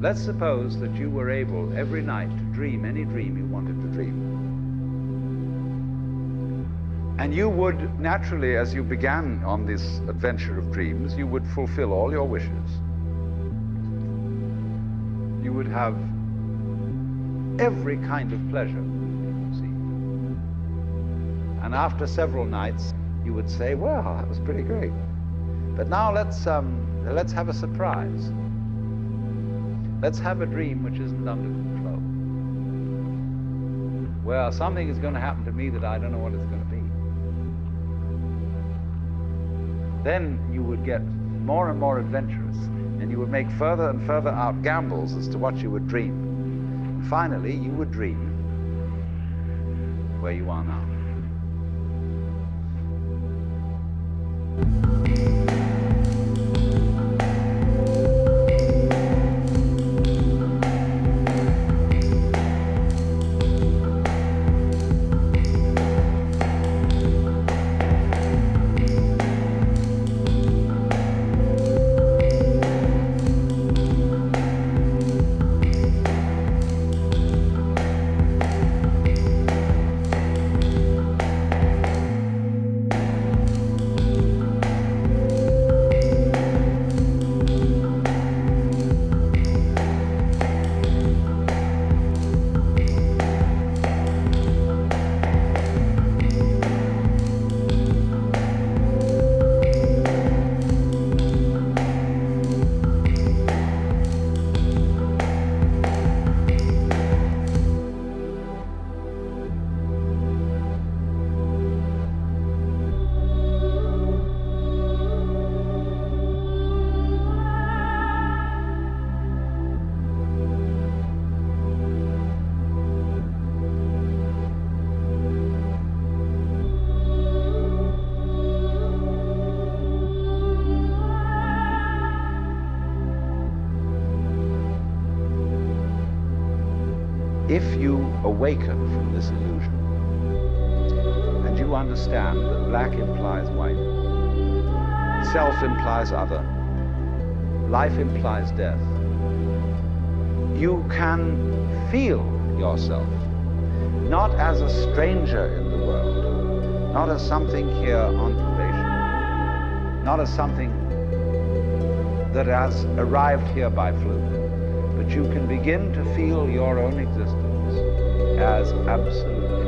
Let's suppose that you were able every night to dream any dream you wanted to dream. And you would naturally, as you began on this adventure of dreams, you would fulfill all your wishes. You would have every kind of pleasure see. And after several nights, you would say, well, that was pretty great. But now let's, um, let's have a surprise. Let's have a dream which isn't under control. Well, something is going to happen to me that I don't know what it's going to be. Then you would get more and more adventurous, and you would make further and further out gambles as to what you would dream. And finally, you would dream where you are now. If you awaken from this illusion and you understand that black implies white, self implies other, life implies death, you can feel yourself not as a stranger in the world, not as something here on probation, not as something that has arrived here by fluke but you can begin to feel your own existence as absolute.